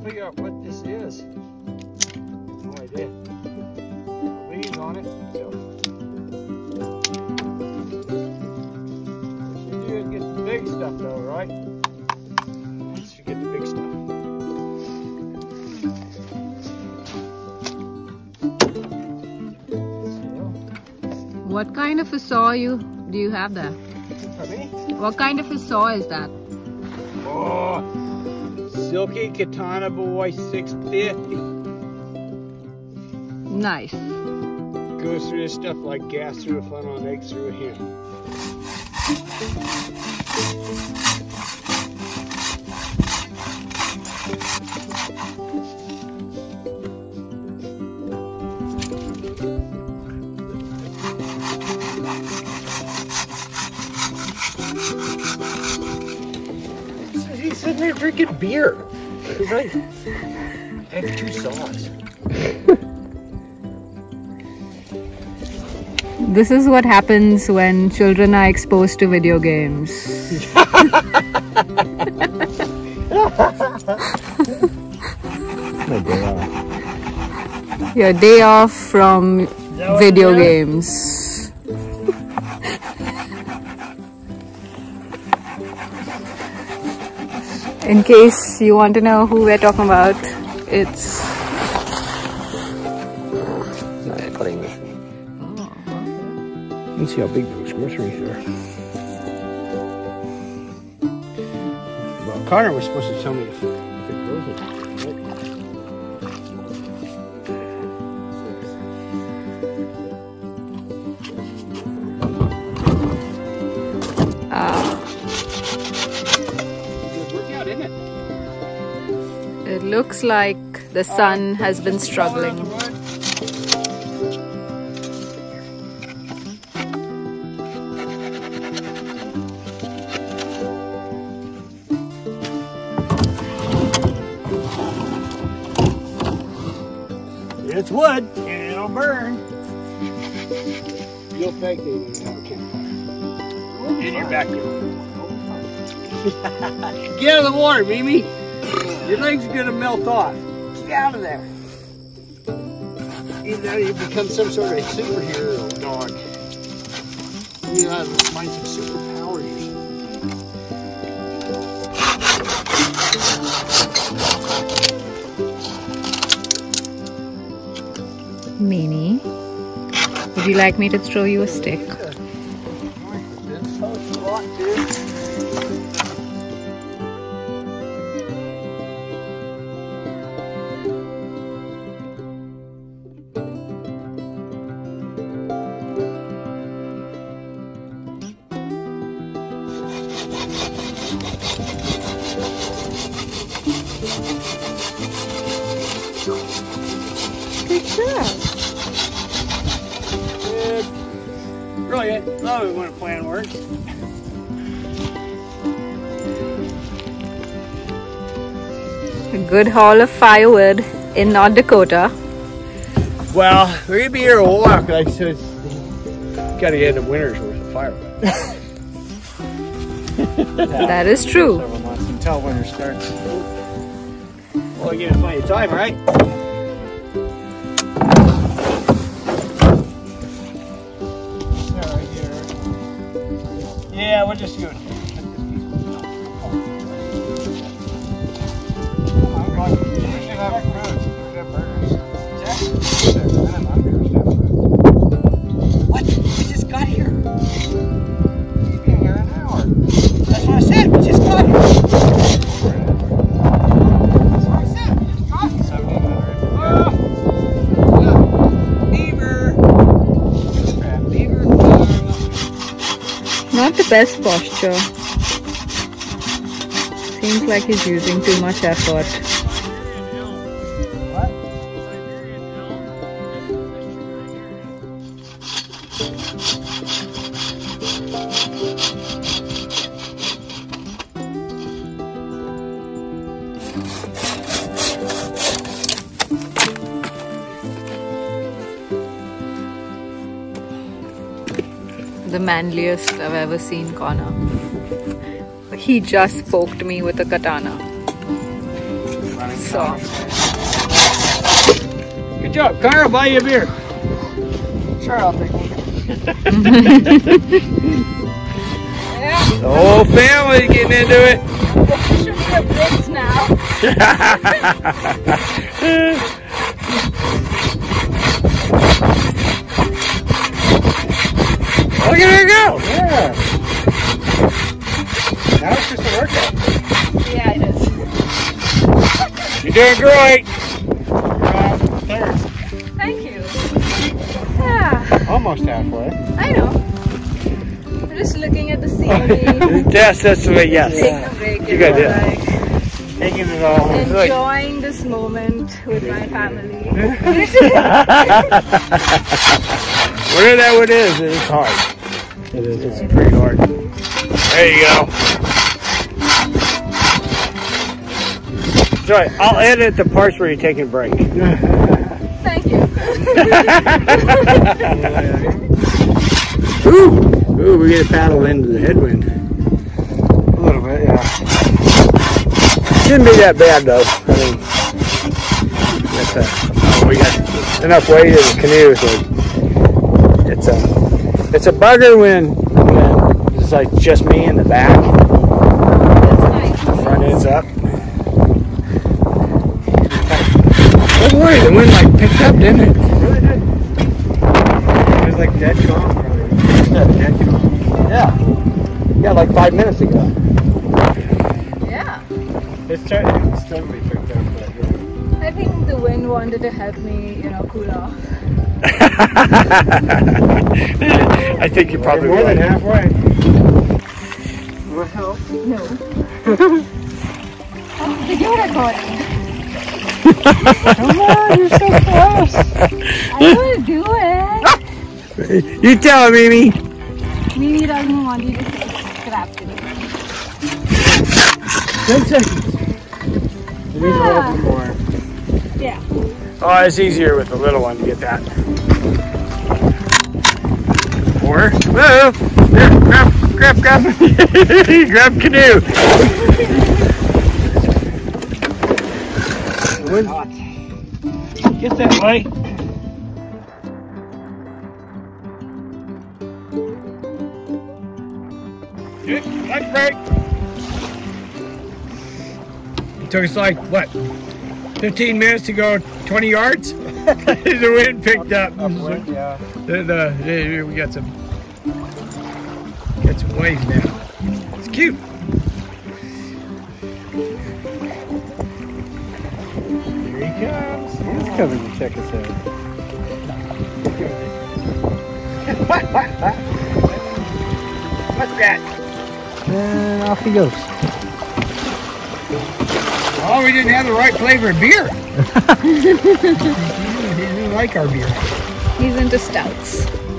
to figure out what this is. No idea. Leaves on it. So. You do get the big stuff though, right? You get the big stuff. What kind of a saw you do you have there? For me? What kind of a saw is that? Oh, Silky Katana Boy 650. Nice. Goes through this stuff like gas through a funnel and eggs through a hen. He's sitting there drinking beer. Right. I have two saws. This is what happens when children are exposed to video games. My day off. Your day off from video it is? games. In case you want to know who we're talking about, it's machine. You can see how big those groceries are. Well, Connor was supposed to tell me looks like the sun has been struggling. It's wood, and it'll burn. You'll fake it in a campfire. In your backyard. Get out of the water, Mimi. Your leg's are gonna melt off. Get out of there. Either that or you become some sort of a superhero dog. You know, that mine's a superpower usually. Meanie, would you like me to throw you a stick? Brilliant. Love it when a plan works. A good haul of firewood in North Dakota. Well, we're gonna be here a while, like I said. Gotta get the winter's worth of firewood. That is true. Several months until winter starts. Well, you give us plenty of time, right? Just good. Best posture. Seems like he's using too much effort. What? The manliest I've ever seen Connor. He just poked me with a katana. So, Good job. Connor, I'll buy you a beer. Sure, I'll take one. The whole family getting into it. should be a Brits now. Look at her go. Yeah. Now it's just a workout. Yeah, it is. You're doing great. You're third. Thank you. Yeah, Almost halfway. I know. I'm just looking at the scenery, Yes, that's the way. Yes. taking a break, You you got know, it. like Taking it all. like- enjoying this moment with my family. Whatever that one is, it's hard. It is. It's pretty hard. There you go. Sorry, I'll edit the parts where you're taking a break. Thank you. Ooh, ooh, we get a paddle into the headwind. A little bit, yeah. Shouldn't be that bad though. I mean, that's a, we got enough weight in the canoe, so it's a it's a bugger when when it's like just me in the back, That's nice. the front end's up. Oh boy, the wind like picked up, didn't it? Really did. It was like dead calm. probably. Dead calm. Yeah, yeah, like five minutes ago. Yeah. It's trying it's totally picked up, but yeah. I think the wind wanted to help me, you know, cool off. I think you're probably more right. than halfway. Well, No. oh, did you record? come on, you're so close. I will do it. You tell him, Mimi. Mimi doesn't want you to scrap today. Ten seconds. It needs a little bit more. Yeah. Oh, it's easier with the little one to get that. Or, whoa, there, grab, grab, grab, grab canoe. Get that way. Good, lunch break. It took us like, what, 15 minutes to go 20 yards? the wind picked up. The, the, the- we got some got some waves now. It's cute. Here he comes. He's coming to check us out. what, what, what? What's that? And off he goes. Oh, we didn't have the right flavor of beer. he didn't like our beer. He's into stouts.